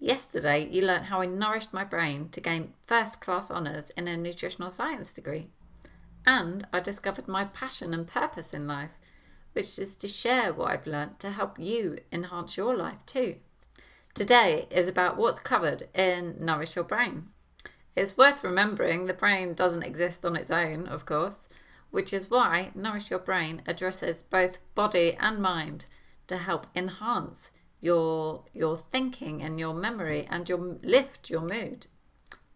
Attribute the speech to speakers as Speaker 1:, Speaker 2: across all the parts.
Speaker 1: Yesterday, you learnt how I nourished my brain to gain first class honours in a nutritional science degree. And I discovered my passion and purpose in life, which is to share what I've learnt to help you enhance your life too. Today is about what's covered in Nourish Your Brain. It's worth remembering the brain doesn't exist on its own, of course, which is why Nourish Your Brain addresses both body and mind to help enhance your your thinking and your memory and your lift your mood.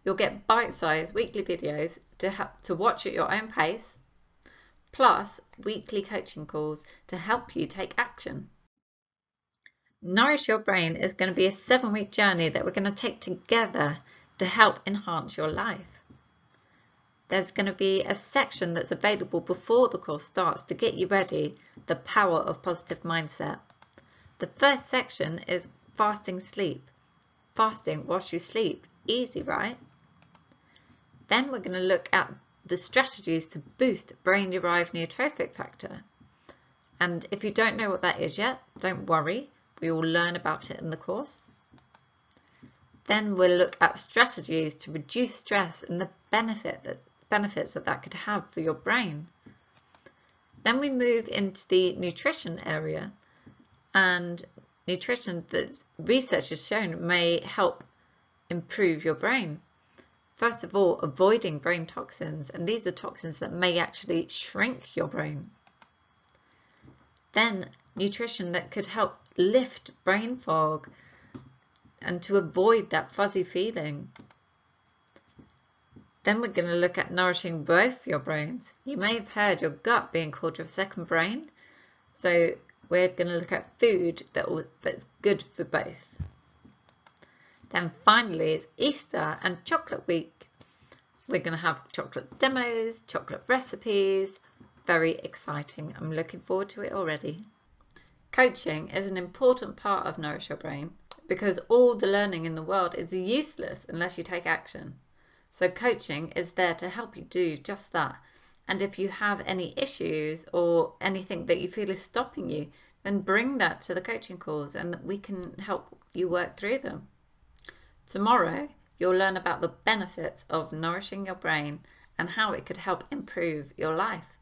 Speaker 1: You'll get bite-sized weekly videos to help to watch at your own pace, plus weekly coaching calls to help you take action. Nourish Your Brain is going to be a seven-week journey that we're going to take together to help enhance your life. There's going to be a section that's available before the course starts to get you ready, the power of positive mindset. The first section is fasting sleep. Fasting whilst you sleep. Easy, right? Then we're going to look at the strategies to boost brain-derived neurotrophic factor. And if you don't know what that is yet, don't worry. We will learn about it in the course. Then we'll look at strategies to reduce stress and the benefit that, benefits that that could have for your brain. Then we move into the nutrition area and nutrition that research has shown may help improve your brain. First of all, avoiding brain toxins, and these are toxins that may actually shrink your brain. Then, nutrition that could help lift brain fog and to avoid that fuzzy feeling. Then we're going to look at nourishing both your brains. You may have heard your gut being called your second brain. So we're going to look at food that will, that's good for both. Then finally it's Easter and chocolate week. We're going to have chocolate demos, chocolate recipes. Very exciting. I'm looking forward to it already. Coaching is an important part of Nourish Your Brain because all the learning in the world is useless unless you take action. So coaching is there to help you do just that and if you have any issues or anything that you feel is stopping you, then bring that to the coaching calls and we can help you work through them. Tomorrow, you'll learn about the benefits of nourishing your brain and how it could help improve your life.